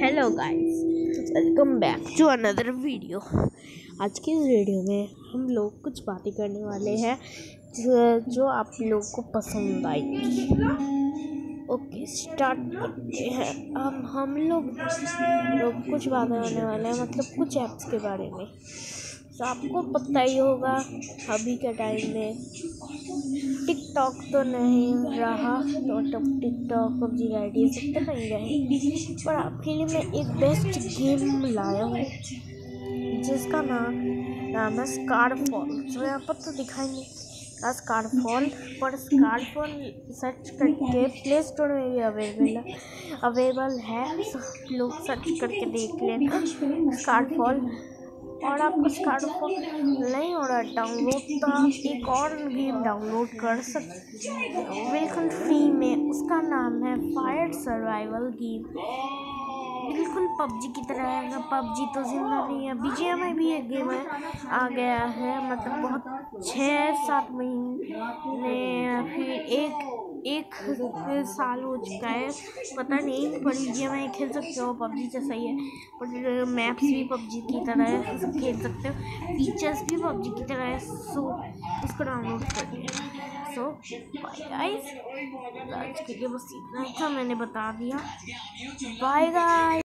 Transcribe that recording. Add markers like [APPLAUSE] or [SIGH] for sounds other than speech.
Hello guys welcome back to another video आज के इस वीडियो में हम लोग कुछ बातें करने वाले हैं जो, आप लोग को पसंद आएगी। ओके स्टार्ट करते हैं। अब हम लोग लोग कुछ बातें करने वाले हैं मतलब कुछ ऐप्स के बारे में। तो आपको पता ही होगा अभी के टाइम में टिकटॉक तो नहीं रहा तो तब टिकटॉक, पबजी, आईडी सब तो नहीं रहे। पर आपके लिए मैं एक बेस्ट गेम लाया हूँ, जिसका नाम नाम है स्कारफॉल जो यहाँ पर तो दिखाई नहीं स्कारफॉल पर स्कारफॉल सर्च करके प्ले स्टोर में भी अवेलेबल अवेलेबल है लोग सर्च करके देख लेना। स्कारफॉल और आप इस कार्ड को नहीं हो रहा डाउनलोड [LAUGHS] तो आप एक और गेम डाउनलोड कर सकते हो बिल्कुल फ्री में उसका नाम है फायर सर्वाइवल गेम बिल्कुल पबजी की तरह है। पबजी तो ज़िंदा नहीं है। बी में भी एक गेम है, आ गया है। मतलब बहुत छः सात महीने फिर एक एक साल हो चुका है। पता नहीं, पर ये मैं खेल सकते हो। पबजी जैसा ही है। पर मैप्स भी पबजी की तरह है। खेल सकते हो। फीचर्स भी पबजी की तरह है। सो इसको सो बाय गाइस आज के लिए बस इतना ही था, मैंने बता दिया। Bye guys